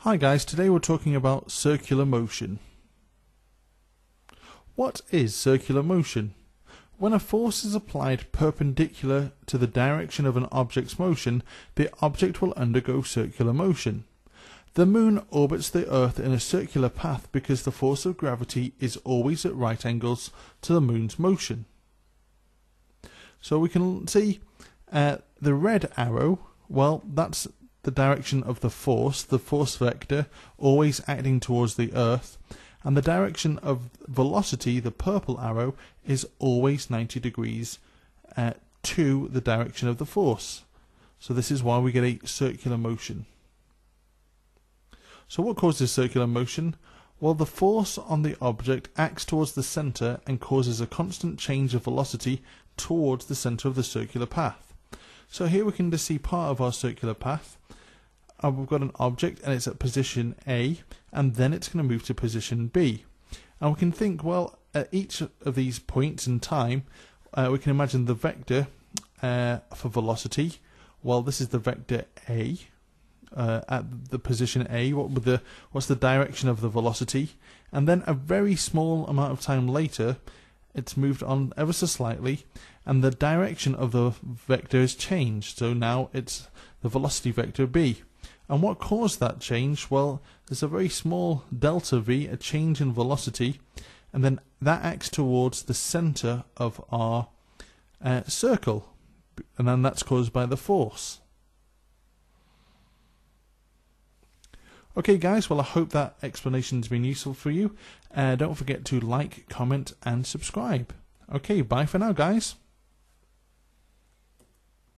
Hi guys, today we're talking about circular motion. What is circular motion? When a force is applied perpendicular to the direction of an object's motion, the object will undergo circular motion. The moon orbits the earth in a circular path because the force of gravity is always at right angles to the moon's motion. So we can see uh, the red arrow, well, that's the direction of the force, the force vector, always acting towards the Earth, and the direction of velocity, the purple arrow, is always 90 degrees uh, to the direction of the force. So this is why we get a circular motion. So what causes circular motion? Well, the force on the object acts towards the center and causes a constant change of velocity towards the center of the circular path. So here we can just see part of our circular path uh, we've got an object and it's at position A and then it's going to move to position B. And we can think, well, at each of these points in time, uh, we can imagine the vector uh, for velocity. Well, this is the vector A uh, at the position A. What would the what's the direction of the velocity? And then a very small amount of time later, it's moved on ever so slightly, and the direction of the vector is changed. So now it's the velocity vector B. And what caused that change? Well, there's a very small delta v, a change in velocity, and then that acts towards the center of our uh, circle, and then that's caused by the force. Okay, guys, well, I hope that explanation has been useful for you. Uh, don't forget to like, comment, and subscribe. Okay, bye for now, guys.